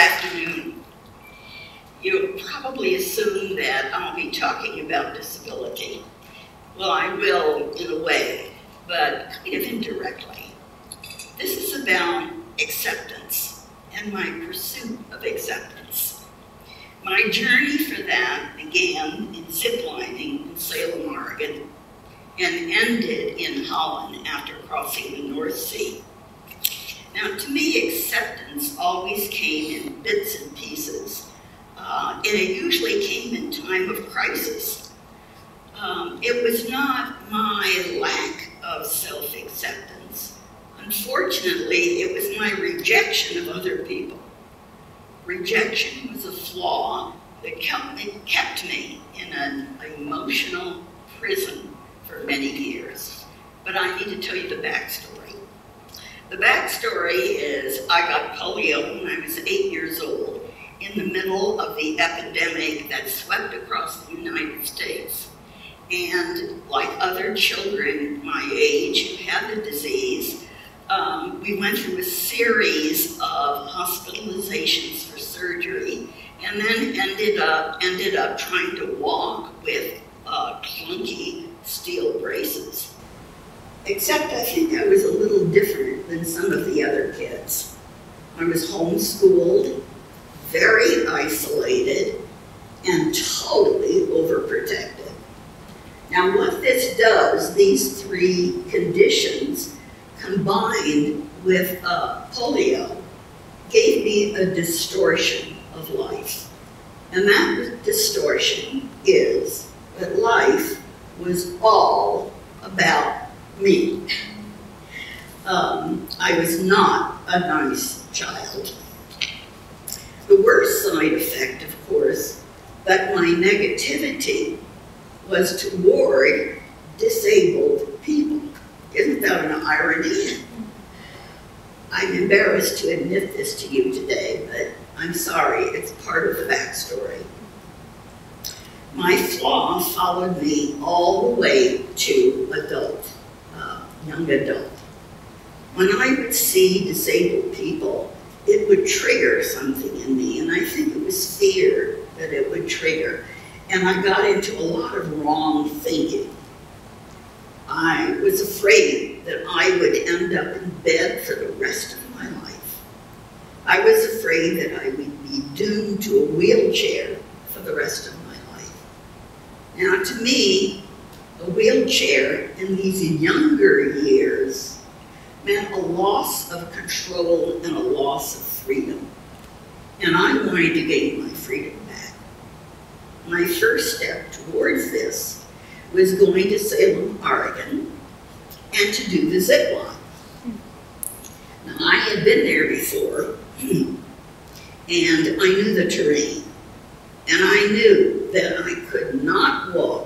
afternoon. You probably assume that I'll be talking about disability. Well, I will in a way, but kind of indirectly. This is about acceptance and my pursuit of acceptance. My journey for that began in ziplining in Salem, Oregon, and ended in Holland after crossing the North Sea. Now, to me, acceptance always came in bits and pieces, uh, and it usually came in time of crisis. Um, it was not my lack of self-acceptance. Unfortunately, it was my rejection of other people. Rejection was a flaw that kept me, kept me in an emotional prison for many years. But I need to tell you the backstory. The backstory is I got polio when I was eight years old in the middle of the epidemic that swept across the United States. And like other children my age who had the disease, um, we went through a series of hospitalizations for surgery and then ended up, ended up trying to walk with uh, clunky steel braces. Except I think I was a little different than some of the other kids. I was homeschooled, very isolated, and totally overprotected. Now what this does, these three conditions, combined with uh, polio, gave me a distortion of life. And that distortion is that life was all about me. Um, I was not a nice child. The worst side effect, of course, that my negativity was toward disabled people. Isn't that an irony? I'm embarrassed to admit this to you today, but I'm sorry, it's part of the backstory. My flaw followed me all the way to adult young adult. When I would see disabled people, it would trigger something in me, and I think it was fear that it would trigger. And I got into a lot of wrong thinking. I was afraid that I would end up in bed for the rest of my life. I was afraid that I would be doomed to a wheelchair for the rest of my life. Now, to me, a wheelchair in these younger years meant a loss of control and a loss of freedom. And I wanted to gain my freedom back. My first step towards this was going to Salem, Oregon, and to do the zip line. Now, I had been there before, and I knew the terrain. And I knew that I could not walk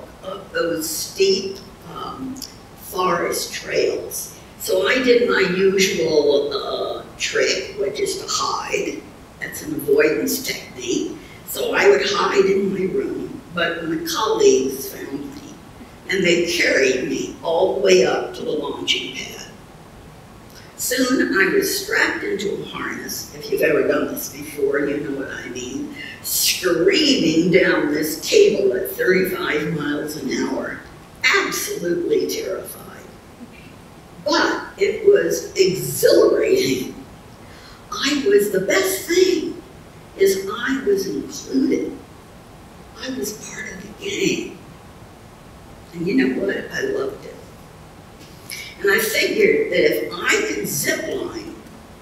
those steep um, forest trails. So I did my usual uh, trick, which is to hide. That's an avoidance technique. So I would hide in my room, but my colleagues found me, and they carried me all the way up to the launching pad. Soon I was strapped into a harness. If you've ever done this before, you know what I mean screaming down this cable at 35 miles an hour, absolutely terrified. But it was exhilarating. I was, the best thing is I was included. I was part of the game. And you know what? I loved it. And I figured that if I can zip line,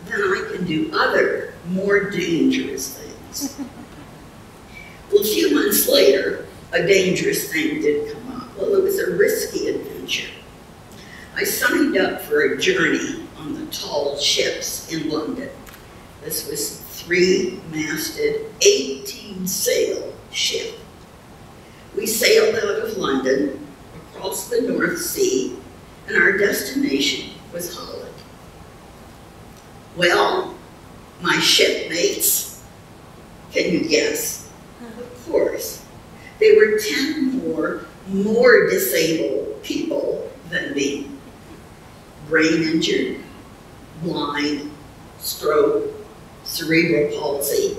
then I can do other, more dangerous things. Months later, a dangerous thing did come up. Well, it was a risky adventure. I signed up for a journey on the tall ships in London. This was three-masted, 18-sail ship. We sailed out of London, across the North Sea, and our destination was Holland. Well, my shipmates, can you guess? course. There were 10 more, people than me. Brain injured, blind, stroke, cerebral palsy,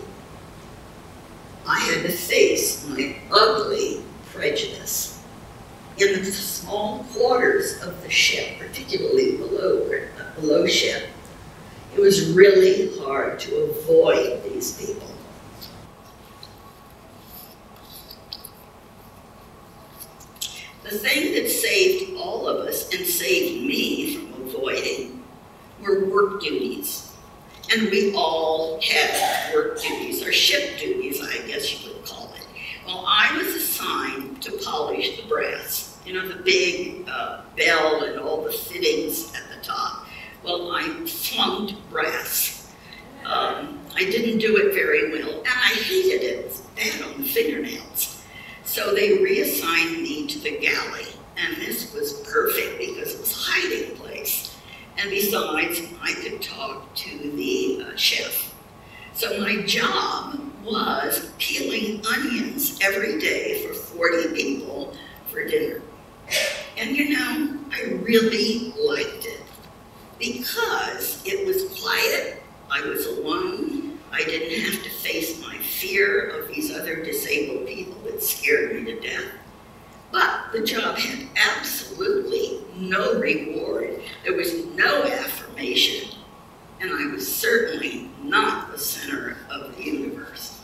I had to face my ugly prejudice. In the small quarters of the ship, particularly below, below ship, it was really hard to avoid these people. The thing that saved all of us and saved me from avoiding were work duties. And we all had work duties, or ship duties, I guess you would call it. Well, I was assigned to polish the brass, you know, the big uh, bell and all the fittings at the top. Well, I flunked brass. Um, I didn't do it very well, and I hated it. It was bad on the fingernails. So they reassigned me to the galley, and this was perfect because it was a hiding place. And besides, I could talk to the uh, chef. So my job was peeling onions every day for 40 people for dinner. And you know, I really liked it because it was quiet, I was alone, I didn't have to face my fear of these other disabled people that scared me to death. But the job had absolutely no reward. There was no affirmation. And I was certainly not the center of the universe.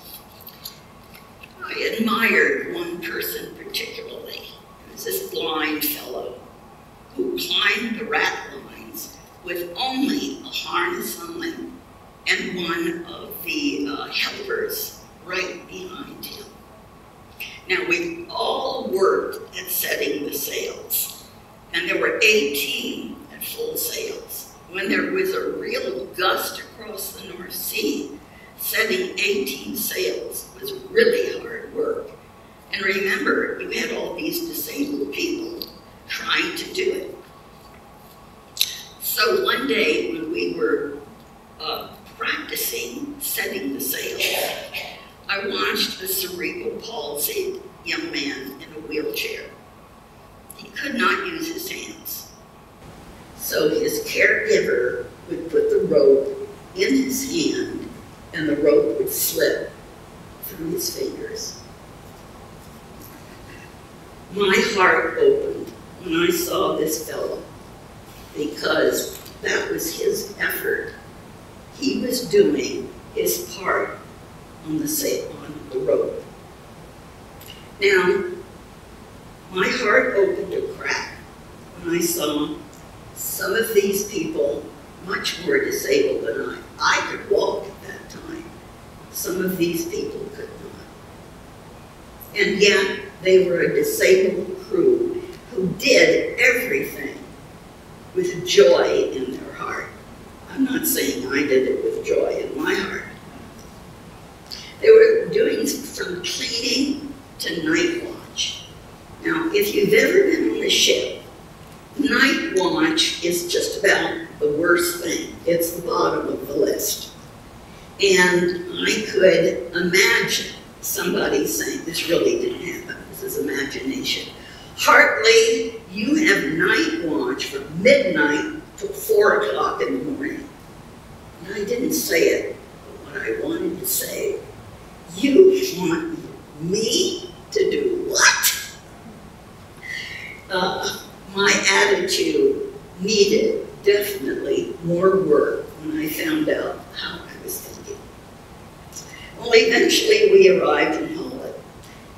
I admired one person particularly. It was this blind fellow who climbed the rat lines with only a harness on and one of the uh, helpers right behind him. Now, we all worked at setting the sails, and there were 18 at full sails. When there was a real gust across the North Sea, setting 18 sails was really hard work. And remember, you had all these disabled people trying to do it. So one day when we were uh, practicing setting the sails, I watched a cerebral palsy young man in a wheelchair. He could not use his hands. So his caregiver would put the rope in his hand and the rope would slip through his fingers. My heart opened when I saw this fellow because that was his effort. He was doing his part on the, on the rope. Now, my heart opened a crack when I saw some of these people much more disabled than I. I could walk at that time. Some of these people could not. And yet, they were a disabled crew who did everything with joy in their heart. I'm not saying I did it with joy in my heart. They were doing from cleaning to night watch. Now, if you've ever been on a ship, night watch is just about the worst thing. It's the bottom of the list. And I could imagine somebody saying, this really didn't happen, this is imagination. Hartley, you have night watch from midnight to four o'clock in the morning. And I didn't say it, but what I wanted to say you want me to do what? Uh, my attitude needed definitely more work when I found out how I was thinking. Well, eventually we arrived in Holland,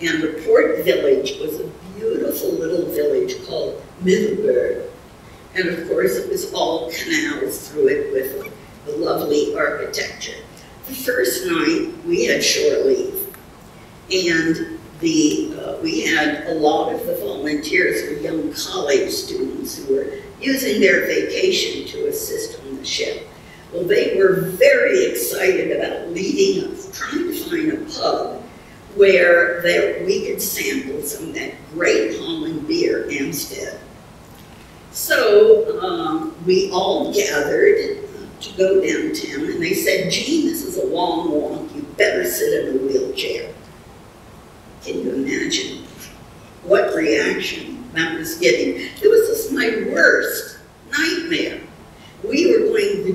and the port village was a beautiful little village called Middelburg. And of course, it was all canals through it with the lovely architecture. The first night, we had shore leave, and the, uh, we had a lot of the volunteers were young college students who were using their vacation to assist on the ship. Well, they were very excited about leading us, trying to find a pub where there, we could sample some of that great Holland beer, Amstel. So um, we all gathered to go downtown, and they said, Jean, this is a long walk. You better sit in a wheelchair. Can you imagine what reaction that was getting? It was just my worst nightmare. We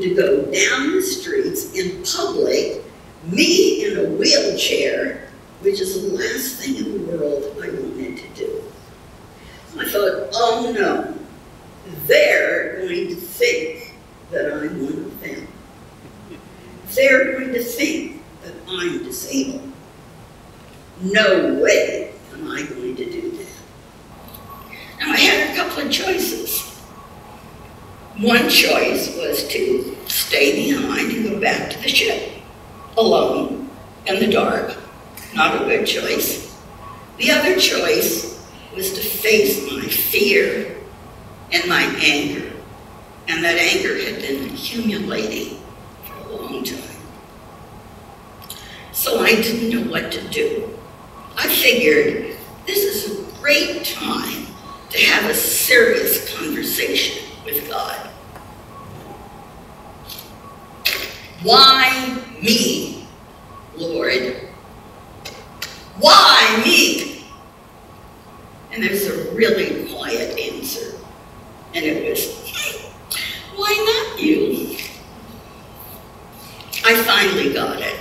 to go down the streets in public, me in a wheelchair, which is the last thing in the world I wanted to do. I thought, oh no, they're going to think that I'm one of them. They're going to think that I'm disabled. No way am I going to do that. Now I had a couple of choices. One choice was to stay behind and go back to the ship, alone, in the dark. Not a good choice. The other choice was to face my fear and my anger. And that anger had been accumulating for a long time. So I didn't know what to do. I figured this is a great time to have a serious conversation with God. Why me, Lord? Why me? And there's a really quiet answer. And it was, why not you? I finally got it.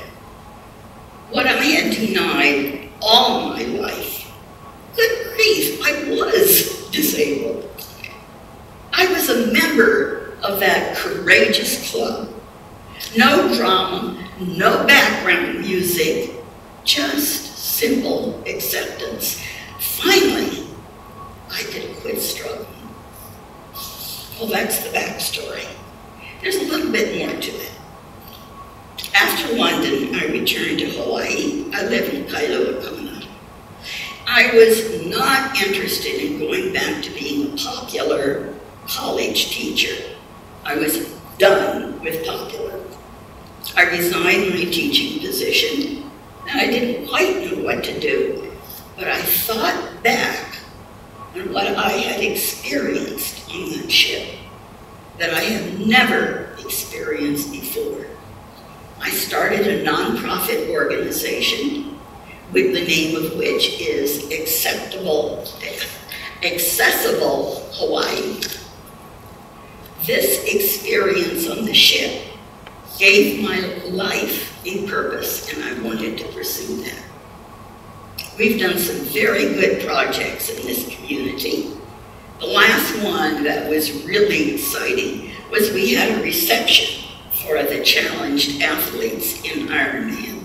What I had denied all my life. Good grief, I was disabled. Member of that courageous club. No drama, no background music, just simple acceptance. Finally, I could quit struggling. Well, that's the backstory. There's a little bit more to it. After London, I returned to Hawaii. I live in Kailua Kona. I was not interested in going back to being a popular college teacher. I was done with popular. I resigned my teaching position, and I didn't quite know what to do. But I thought back on what I had experienced on that ship that I had never experienced before. I started a nonprofit organization with the name of which is Acceptable, Accessible Hawaii. This experience on the ship gave my life a purpose, and I wanted to pursue that. We've done some very good projects in this community. The last one that was really exciting was we had a reception for the challenged athletes in Ironman.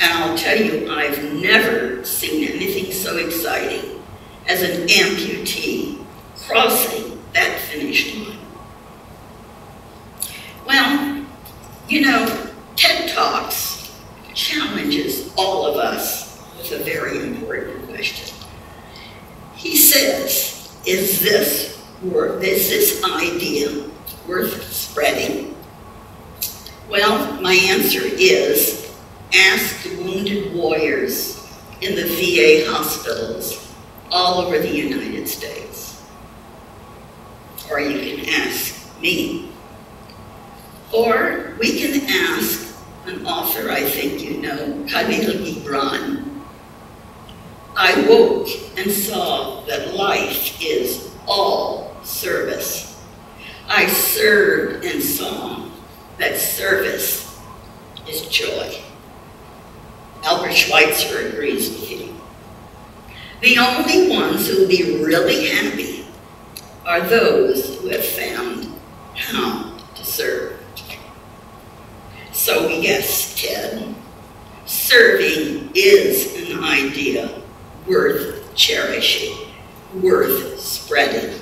And I'll tell you, I've never seen anything so exciting as an amputee crossing that finish line. Well, you know, TED Talks challenges all of us with a very important question. He says, is this, is this idea worth spreading? Well, my answer is ask the wounded warriors in the VA hospitals all over the United States. Or you can ask me. Or we can ask an author I think you know, Khalil Gibran. I woke and saw that life is all service. I served and saw that service is joy. Albert Schweitzer agrees with you. The only ones who will be really happy are those who have found how to serve. So yes, Ted, serving is an idea worth cherishing, worth spreading.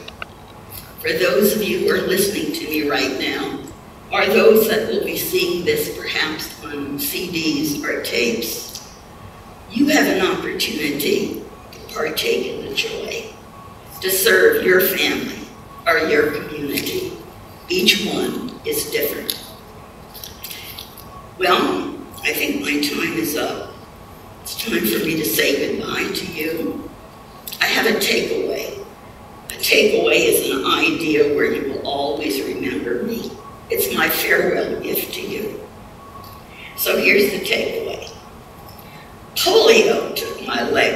For those of you who are listening to me right now, are those that will be seeing this perhaps on CDs or tapes. You have an opportunity to partake in the joy, to serve your family or your community. Each one is different. Well, I think my time is up. It's time for me to say goodbye to you. I have a takeaway. A takeaway is an idea where you will always remember farewell gift to you. So here's the takeaway. Polio took my never